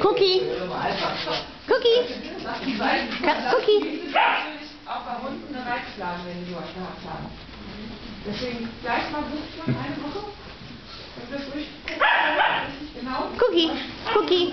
Cookie. Cookie breitschlagen, wenn die Leute haben. Deswegen gleich mal Buchstunde, eine Woche. Und das richtig genau. Cookie, Cookie.